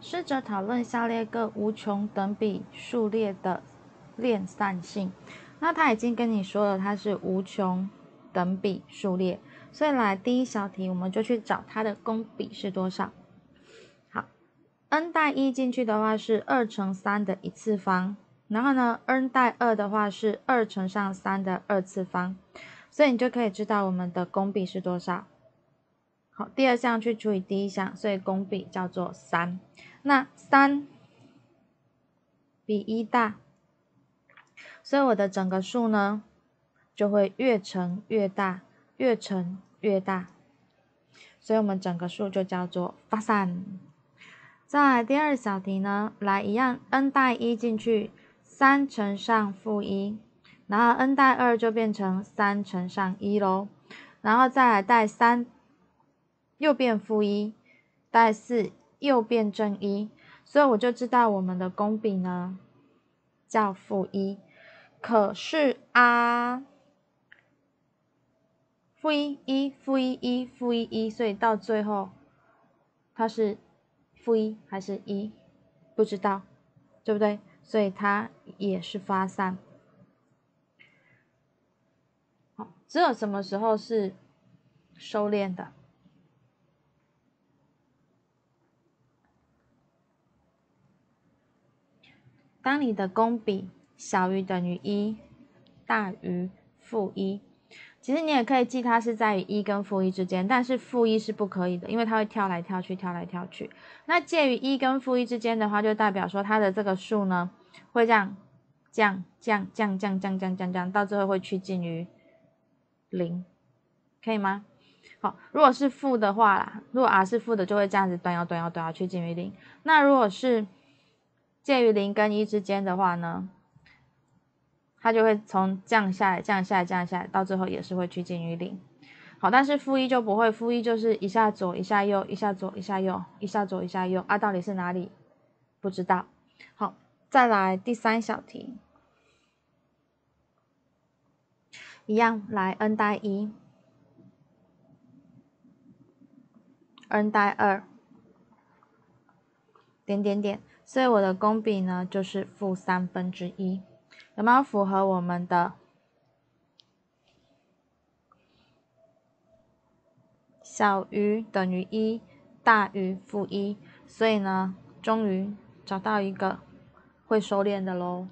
试着讨论下列各无穷等比数列的链散性。那他已经跟你说了，它是无穷等比数列，所以来第一小题，我们就去找它的公比是多少。好，n 带一进去的话是二乘三的一次方，然后呢，n 带二的话是二乘上三的二次方，所以你就可以知道我们的公比是多少。好，第二项去除以第一项，所以公比叫做三。那三比一大。所以我的整个数呢，就会越乘越大，越乘越大。所以我们整个数就叫做发散。再来第二小题呢，来一样，n 带一进去，三乘上负一，然后 n 带二就变成三乘上一喽，然后再来带三，又变负一，带四又变正一，所以我就知道我们的公比呢叫负一。可是啊，负一一负一一负一一，所以到最后它是负一还是一？不知道，对不对？所以它也是发散。好，只有什么时候是收敛的？当你的公比。小于等于一，大于负一。其实你也可以记它是在于一跟负一之间，但是负一是不可以的，因为它会跳来跳去，跳来跳去。那介于一跟负一之间的话，就代表说它的这个数呢，会这样降降降降降降降降，到最后会趋近于零，可以吗？好，如果是负的话啦，如果 r 是负的，就会这样子端腰端腰端腰趋近于零。那如果是介于零跟一之间的话呢？它就会从降下来，降下来，降下来，到最后也是会趋近于零。好，但是负一就不会，负一就是一下左，一下右，一下左，一下右，一下左，一下右。啊，到底是哪里？不知道。好，再来第三小题，一样来 n 带一，n 带二，点点点。所以我的公比呢就是负三分之一。有没有符合我们的小于等于一，大于负一？所以呢，终于找到一个会收敛的喽。